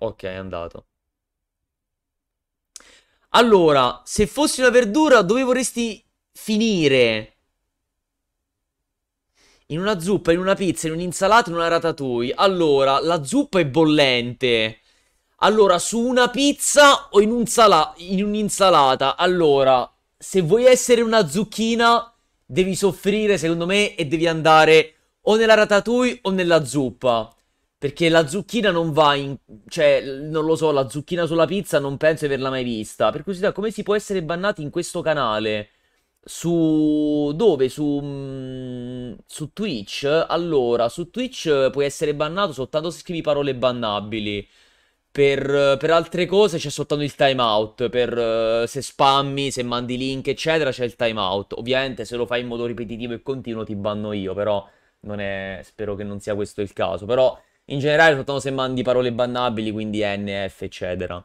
Ok, è andato. Allora, se fossi una verdura, dove vorresti finire? In una zuppa, in una pizza, in un'insalata, in una ratatouille. Allora, la zuppa è bollente. Allora, su una pizza o in, un sala- in un'insalata? Allora, se vuoi essere una zucchina, devi soffrire, secondo me, e devi andare o nella ratatouille o nella zuppa. Perché la zucchina non va in... Cioè, non lo so, la zucchina sulla pizza non penso di averla mai vista. Per curiosità, come si può essere bannati in questo canale? Su... dove? Su... mm, su Twitch? Allora, su Twitch puoi essere bannato soltanto se scrivi parole bannabili. Per, per altre cose c'è soltanto il timeout. Per eh, se spammi, se mandi link, eccetera, c'è il timeout. Ovviamente, se lo fai in modo ripetitivo e continuo, ti banno io. Però non è. Spero che non sia questo il caso. Però in generale, soltanto se mandi parole bannabili, quindi NF, eccetera.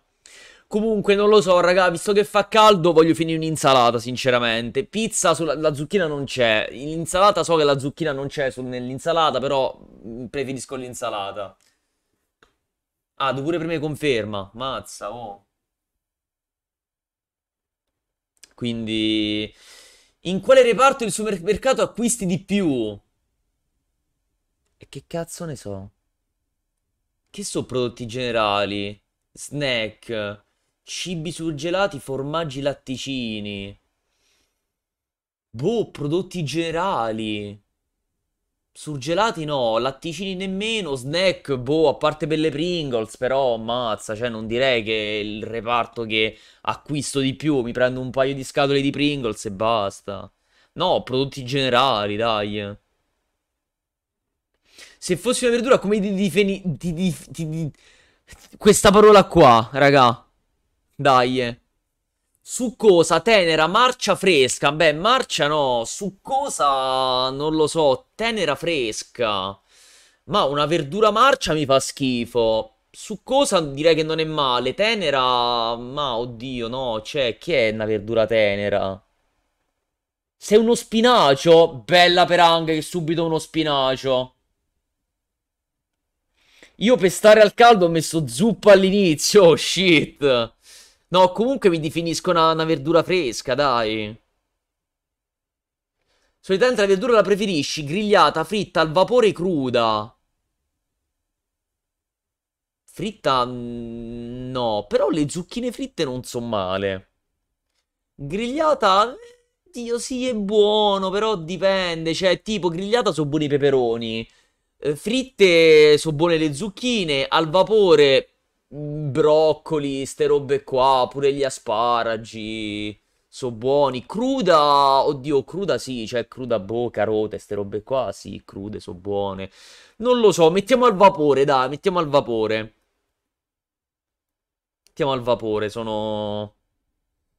Comunque, non lo so, raga, visto che fa caldo, voglio finire un'insalata, sinceramente. Pizza sulla la zucchina non c'è. L'insalata so che la zucchina non c'è nell'insalata, però mm, preferisco l'insalata. Ah, devo pure premere conferma. Mazza, oh. Quindi, in quale reparto del supermercato acquisti di più? E che cazzo ne so? Che so prodotti generali? Snack, cibi surgelati, formaggi, latticini. Boh, prodotti generali. Surgelati no, latticini nemmeno, snack, boh, a parte per le Pringles, però mazza, cioè non direi che è il reparto che acquisto di più, mi prendo un paio di scatole di Pringles e basta. No, prodotti generali, dai. Se fossi una verdura, come ti difini... ti- ti- ti- ti- Questa parola qua, raga. Dai. eh. Succosa, tenera, marcia fresca. Beh, marcia no. Succosa, non lo so. Tenera fresca. Ma una verdura marcia mi fa schifo. Succosa direi che non è male. Tenera, ma oddio, no. Cioè, che è una verdura tenera? Sei uno spinacio? Bella per anche che subito uno spinacio. Io per stare al caldo ho messo zuppa all'inizio. Oh shit. No, comunque mi definisco una, una verdura fresca, dai. Solitamente la verdura la preferisci grigliata, fritta, al vapore, cruda. Fritta, mm, no. Però le zucchine fritte non sono male. Grigliata, Dio, sì, è buono, però dipende. Cioè, tipo, grigliata sono buoni i peperoni. Eh, fritte sono buone le zucchine. Al vapore, mm, broccoli, ste robe qua. Pure gli asparagi. Sono buoni. Cruda, oddio, cruda sì. Cioè, cruda, boh, carote, ste robe qua. Sì, crude, sono buone. Non lo so, mettiamo al vapore, dai, mettiamo al vapore. Mettiamo al vapore, sono...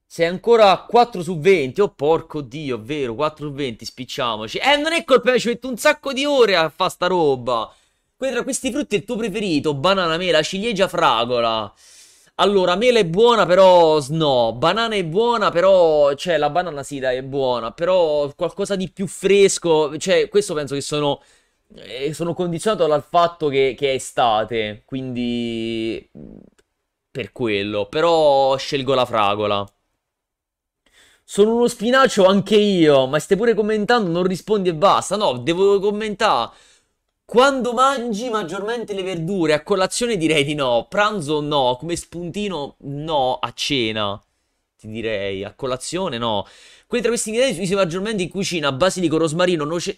Sei ancora a 4 su 20. Oh, porco Dio, vero, 4 su 20, spicciamoci. Eh, non è colpa mia, ci metto un sacco di ore a fare sta roba. Tra questi frutti il tuo preferito? Banana, mela, ciliegia, fragola. Allora, mela è buona, però no. Banana è buona, però... Cioè, la banana sì, dai, è buona. Però qualcosa di più fresco... Cioè, questo penso che sono... eh, sono condizionato dal fatto che, che è estate. Quindi... Per quello. Però scelgo la fragola. Sono uno spinacio anche io, ma stai pure commentando, non rispondi e basta. No, devo commentare. Quando mangi maggiormente le verdure? A colazione direi di no. Pranzo no. Come spuntino no. A cena ti direi. A colazione no. Quelli tra questi ingredienti si usa maggiormente in cucina. Basilico, rosmarino, noce...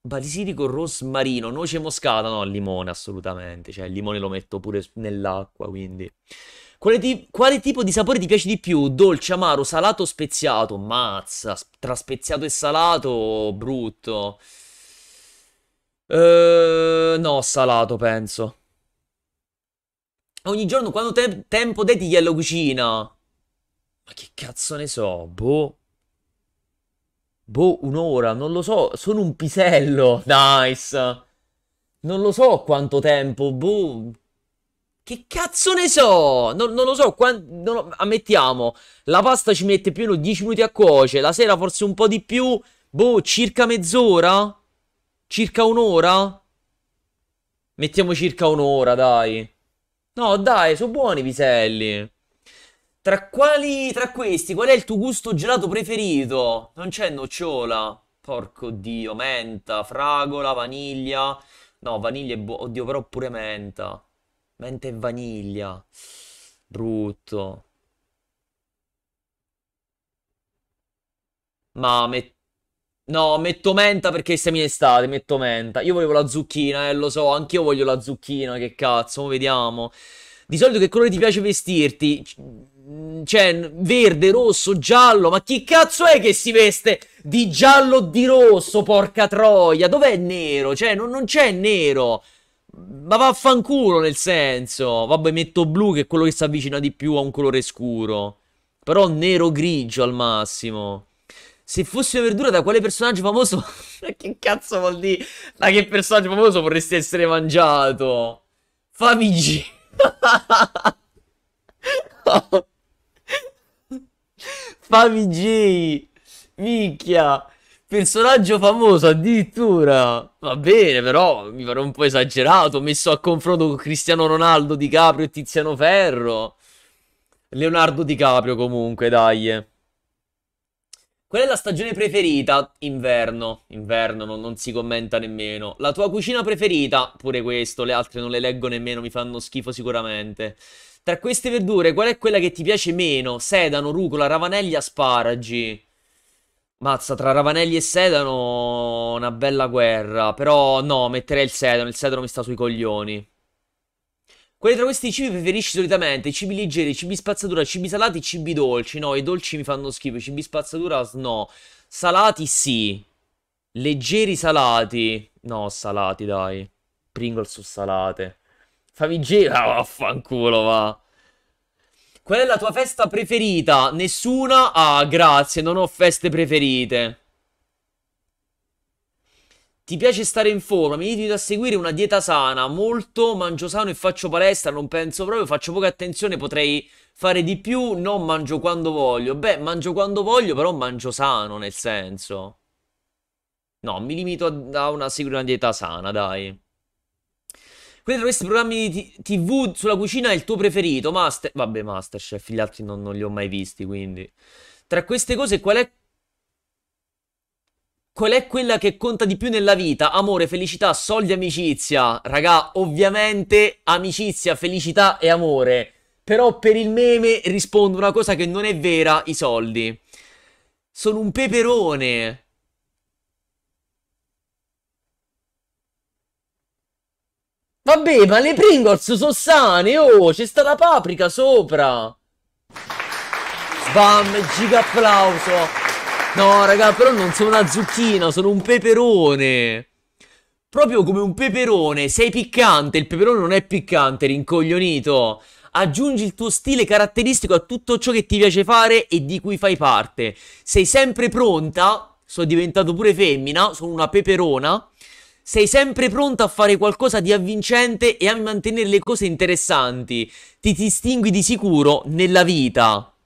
Basilico, rosmarino, noce moscata. No, limone assolutamente. Cioè, il limone lo metto pure nell'acqua, quindi... Quale, ti- quale tipo di sapore ti piace di più? Dolce, amaro, salato o speziato? Mazza, tra speziato e salato, brutto. Eh, no, salato, penso. Ogni giorno, quando te- tempo dedichi alla cucina? Ma che cazzo ne so? Boh. Boh, un'ora, non lo so. Sono un pisello. Nice. Non lo so quanto tempo. Boh. Che cazzo ne so? Non, non lo so. quan- non ammettiamo, la pasta ci mette più o meno 10 minuti a cuocere. La sera forse un po' di più. Boh, circa mezz'ora? Circa un'ora? Mettiamo circa un'ora, dai. No, dai, sono buoni i piselli. Tra quali, tra questi, qual è il tuo gusto gelato preferito? Non c'è nocciola. Porco dio, menta, fragola, vaniglia. No, vaniglia è buono. Oddio, però pure menta. Menta e vaniglia. Brutto. Ma met... No, metto menta perché siamo in estate, metto menta. Io volevo la zucchina, eh, lo so, anch'io voglio la zucchina, che cazzo, vediamo. Di solito che colore ti piace vestirti? Cioè, verde, rosso, giallo, ma chi cazzo è che si veste di giallo o di rosso, porca troia? Dov'è nero? Cioè, non, non c'è nero. Ma vaffanculo nel senso. Vabbè, metto blu che è quello che si avvicina di più a un colore scuro. Però nero-grigio al massimo. Se fossi una verdura, da quale personaggio famoso? che cazzo vuol dire? Da che personaggio famoso vorresti essere mangiato? Famigi. Famigi. Minchia. Personaggio famoso addirittura. Va bene, però mi pare un po' esagerato. Messo a confronto con Cristiano Ronaldo, Di Caprio e Tiziano Ferro. Leonardo Di Caprio comunque, dai. Qual è la stagione preferita? Inverno. Inverno, non, non, si commenta nemmeno. La tua cucina preferita? Pure questo, le altre non le leggo nemmeno, mi fanno schifo sicuramente. Tra queste verdure, qual è quella che ti piace meno? Sedano, rucola, ravanelli, asparagi. Mazza, tra ravanelli e sedano una bella guerra. Però no, metterei il sedano, il sedano mi sta sui coglioni. Quali tra questi cibi preferisci solitamente? Cibi leggeri, cibi spazzatura, cibi salati, cibi dolci? No, i dolci mi fanno schifo, i cibi spazzatura no. Salati sì. Leggeri salati. No, salati dai. Pringles su salate. Famigera, ah, vaffanculo va. Qual è la tua festa preferita? Nessuna? Ah, grazie, non ho feste preferite. Ti piace stare in forma? Mi invito a seguire una dieta sana, molto, mangio sano e faccio palestra, non penso proprio, faccio poca attenzione, potrei fare di più, non mangio quando voglio. Beh, mangio quando voglio, però mangio sano, nel senso. No, mi limito a, una, a seguire una dieta sana, dai. Quindi tra questi programmi di TV sulla cucina è il tuo preferito? Master... Vabbè, Masterchef, gli altri non, non li ho mai visti, quindi... Tra queste cose qual è... Qual è quella che conta di più nella vita? Amore, felicità, soldi, amicizia. Raga, ovviamente amicizia, felicità e amore. Però per il meme rispondo una cosa che non è vera, i soldi. Sono un peperone. Vabbè, ma le Pringles sono sane, oh, c'è sta la paprika sopra. Bam, giga applauso. No, raga, però non sono una zucchina, sono un peperone. Proprio come un peperone, sei piccante, il peperone non è piccante, rincoglionito. Aggiungi il tuo stile caratteristico a tutto ciò che ti piace fare e di cui fai parte. Sei sempre pronta, sono diventato pure femmina, sono una peperona sei sempre pronto a fare qualcosa di avvincente e a mantenere le cose interessanti. Ti distingui di sicuro nella vita.